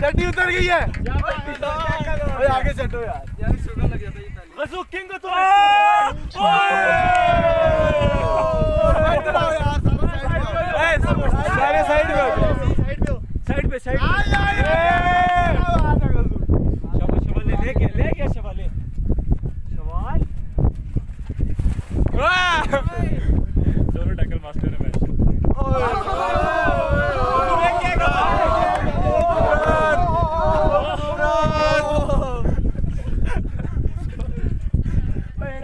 چٹی اتر گئی ہے آگے چٹو یار یار سونا لگ جاتا ہے غزو کنگ تو سارے سائڈ پہ سائڈ پہ سائڈ شبال لے کے لے کے شبال لے شبال دونوں ٹیکل ماسٹر ہے میچ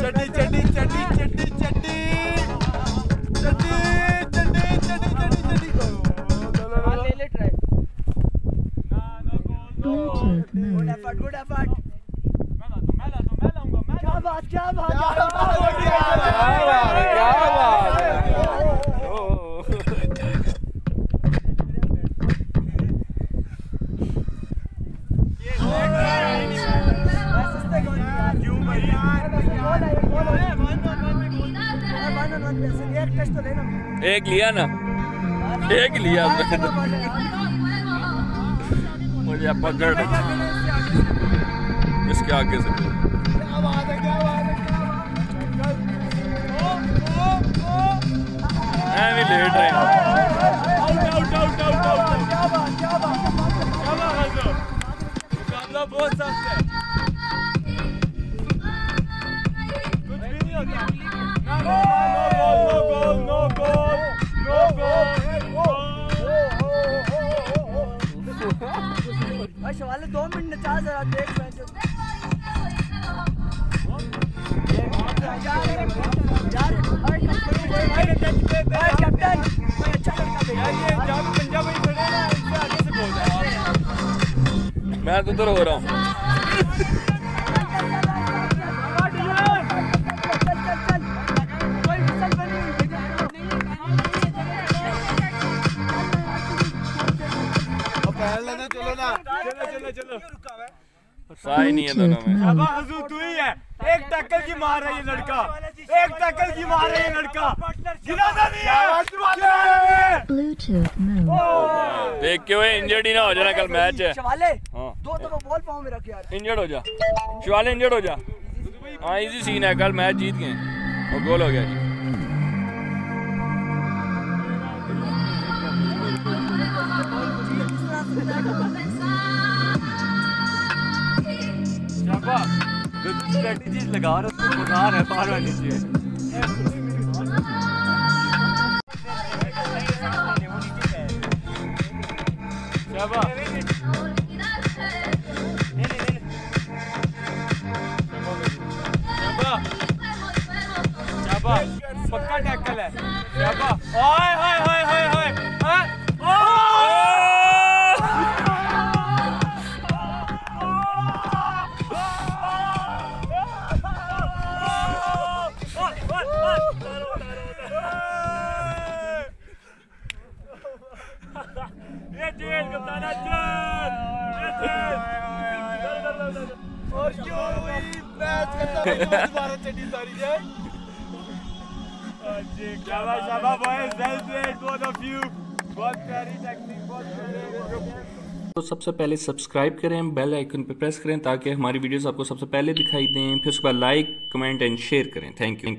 چٹی چٹی چٹی چٹی چٹی Bluetooth mode. ایک لیا نا۔ ایک لیا۔ مجھے پکڑ اس کے آگے سے۔ میں بھی لیٹ رہے ہیں۔ بہت سخت ہے۔ کچھ بھی نہیں ہوتا۔ گول شوالے دو منٹ نچا ذرا دیکھ میں تو ادھر ہو رہا ہوں۔ چلو چلو چلو سائی نہیں ہے دونوں میں۔ ابا حضور تو ہی ہے۔ ایک ٹکل کی مار رہا ہے یہ لڑکا۔ ایک ٹکل کی مار رہا ہے یہ لڑکا۔ گرانا نہیں ہے. دیکھ کے ہوئے انجرڈ ہی نہ ہو جانا کل میچ ہے شوالے۔ ہاں۔ دو دفعہ بال پاؤں میں رکھ یار انجرڈ ہو جا۔ شوالے انجرڈ ہو جا۔ ہاں ایزی سین ہے۔ کل میچ جیت گئے۔ اور گول ہو گیا جی۔ اسٹریٹجیز لگا رہا ہے باہر چاہیے پکا ٹیکل ہے اور کیوں ہوئی میچ کرتا ہوں دوبارہ چٹی ساری جائے شابا شابا boys well played both of you بہت پیاری ٹیکنیک بہت پیاری تو سب سے پہلے سبسکرائب کریں بیل آئیکن پہ پریس کریں تاکہ ہماری ویڈیوز آپ کو سب سے پہلے دکھائی دیں، پھر اس کے بعد لائک کمنٹ اینڈ شیئر کریں. Thank you